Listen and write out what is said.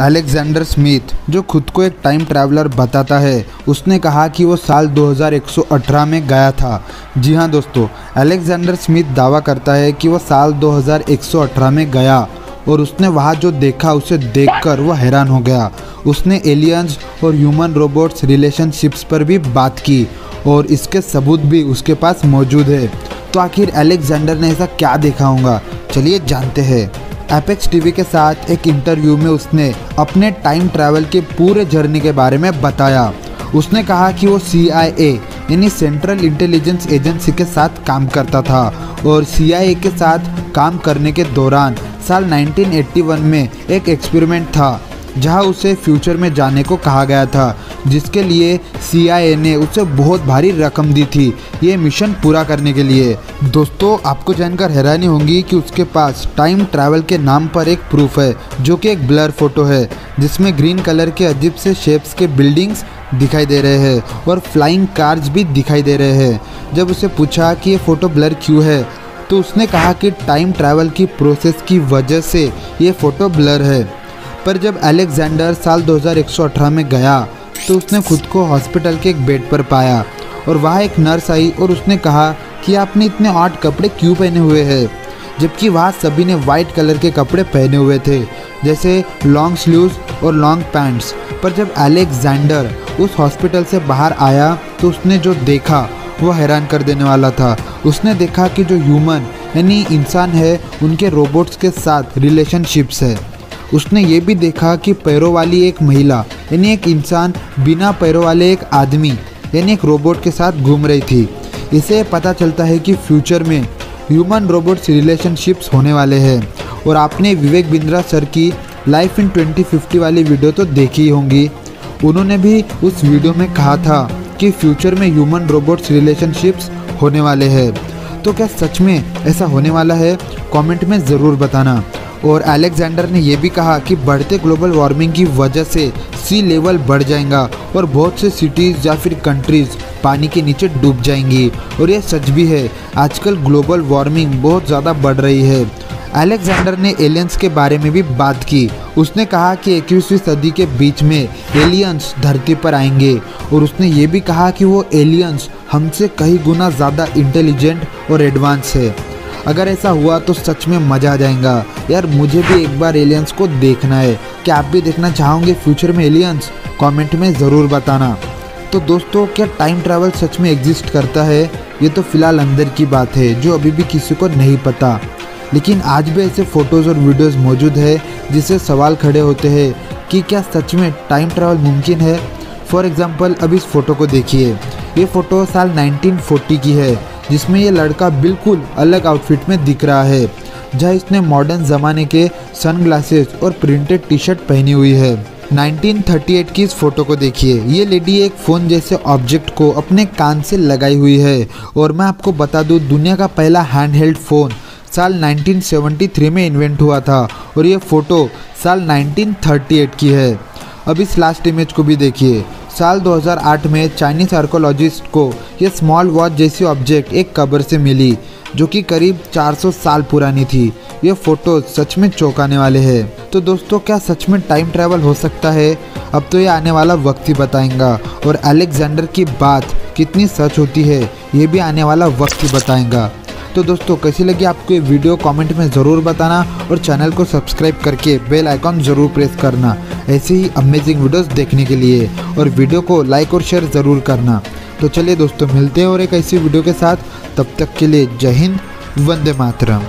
Alexander Smith, जो खुद को एक टाइम ट्रैवलर बताता है। उसने कहा कि वो साल 2118 में गया था। जी हाँ दोस्तों, अलेक्जेंडर स्मिथ दावा करता है कि वो साल 2118 में गया और उसने वहाँ जो देखा, उसे देखकर वो हैरान हो गया। उसने एलियंस और ह्यूमन रोबोट्स रिलेशनशिप्स पर भी बात की और इसके सबूत भी उसके पास मौजूद है। तो आखिर अलेक्जेंडर ने ऐसा क्या देखा होगा? चलिए जानते हैं। एपेक्स टीवी के साथ एक इंटरव्यू में उसने अपने टाइम ट्रैवल के पूरे जर्नी के बारे में बताया। उसने कहा कि वो सीआईए यानी सेंट्रल इंटेलिजेंस एजेंसी के साथ काम करता था और सीआईए के साथ काम करने के दौरान साल 1981 में एक एक्सपेरिमेंट था, जहाँ उसे फ्यूचर में जाने को कहा गया था। जिसके लिए सीआईए ने उसे बहुत भारी रकम दी थी। ये मिशन पूरा करने के लिए। दोस्तों, आपको जानकर हैरानी होगी कि उसके पास टाइम ट्रैवल के नाम पर एक प्रूफ है, जो कि एक ब्लर फ़ोटो है, जिसमें ग्रीन कलर के अजीब से शेप्स के बिल्डिंग्स दिखाई दे रहे हैं और फ्लाइंग कार्स भी दिखाई दे रहे हैं। जब उसे पूछा कि ये फ़ोटो ब्लर क्यों है तो उसने कहा कि टाइम ट्रैवल की प्रोसेस की वजह से ये फ़ोटो ब्लर है। पर जब अलेक्जेंडर साल 2118 में गया तो उसने खुद को हॉस्पिटल के एक बेड पर पाया और वहाँ एक नर्स आई और उसने कहा कि आपने इतने आठ कपड़े क्यों पहने हुए हैं? जबकि वहाँ सभी ने वाइट कलर के कपड़े पहने हुए थे, जैसे लॉन्ग स्लीव्स और लॉन्ग पैंट्स पर जब अलेक्जेंडर उस हॉस्पिटल से बाहर आया तो उसने जो देखा, वो हैरान कर देने वाला था। उसने देखा कि जो ह्यूमन यानी इंसान है, उनके रोबोट्स के साथ रिलेशनशिप्स है। उसने ये भी देखा कि पैरों वाली एक महिला यानी एक इंसान बिना पैरों वाले एक आदमी, यानी एक रोबोट के साथ घूम रही थी। इसे पता चलता है कि फ्यूचर में ह्यूमन रोबोट्स रिलेशनशिप्स होने वाले हैं। और आपने विवेक बिंद्रा सर की लाइफ इन 2050 वाली वीडियो तो देखी होंगी। उन्होंने भी उस वीडियो में कहा था कि फ्यूचर में ह्यूमन रोबोट्स रिलेशनशिप्स होने वाले हैं। तो क्या सच में ऐसा होने वाला है? कमेंट में ज़रूर बताना। और अलेक्जेंडर ने यह भी कहा कि बढ़ते ग्लोबल वार्मिंग की वजह से सी लेवल बढ़ जाएगा और बहुत से सिटीज़ या फिर कंट्रीज़ पानी के नीचे डूब जाएँगी। और यह सच भी है, आजकल ग्लोबल वार्मिंग बहुत ज़्यादा बढ़ रही है। अलेक्जेंडर ने एलियंस के बारे में भी बात की। उसने कहा कि इक्कीसवीं सदी के बीच में एलियंस धरती पर आएँगे। और उसने ये भी कहा कि वो एलियंस हमसे कई गुना ज़्यादा इंटेलिजेंट और एडवांस है। अगर ऐसा हुआ तो सच में मज़ा आ जाएगा। यार, मुझे भी एक बार एलियंस को देखना है। क्या आप भी देखना चाहोगे फ्यूचर में एलियंस कमेंट में ज़रूर बताना। तो दोस्तों, क्या टाइम ट्रैवल सच में एग्जिस्ट करता है? ये तो फ़िलहाल अंदर की बात है, जो अभी भी किसी को नहीं पता। लेकिन आज भी ऐसे फ़ोटोज़ और वीडियोज़ मौजूद है, जिससे सवाल खड़े होते हैं कि क्या सच में टाइम ट्रैवल मुमकिन है? फॉर एग्ज़ाम्पल अब इस फ़ोटो को देखिए। ये फ़ोटो साल 1940 की है। जिसमें ये लड़का बिल्कुल अलग आउटफिट में दिख रहा है, जहाँ इसने मॉडर्न ज़माने के सन ग्लासेस और प्रिंटेड टी शर्ट पहनी हुई है। 1938 की इस फ़ोटो को देखिए। ये लेडी एक फ़ोन जैसे ऑब्जेक्ट को अपने कान से लगाई हुई है। और मैं आपको बता दूँ, दुनिया का पहला हैंड हेल्ड फ़ोन साल 1973 में इन्वेंट हुआ था और ये फ़ोटो साल 1938 की है। अब इस लास्ट इमेज को भी देखिए। साल 2008 में चाइनीज़ आर्कोलॉजिस्ट को ये स्मॉल वॉच जैसी ऑब्जेक्ट एक कब्र से मिली, जो कि करीब 400 साल पुरानी थी। ये फ़ोटो सच में चौंकाने वाले हैं। तो दोस्तों, क्या सच में टाइम ट्रैवल हो सकता है? अब तो ये आने वाला वक्त ही बताएँगा, और अलेक्जेंडर की बात कितनी सच होती है, ये भी आने वाला वक्त ही बताएँगा। तो दोस्तों, कैसी लगी आपको ये वीडियो कमेंट में ज़रूर बताना और चैनल को सब्सक्राइब करके बेल आइकॉन ज़रूर प्रेस करना। ऐसे ही अमेजिंग वीडियोस देखने के लिए और वीडियो को लाइक और शेयर ज़रूर करना। तो चलिए दोस्तों, मिलते हैं और एक ऐसी वीडियो के साथ। तब तक के लिए जय हिंद, वंदे मातरम।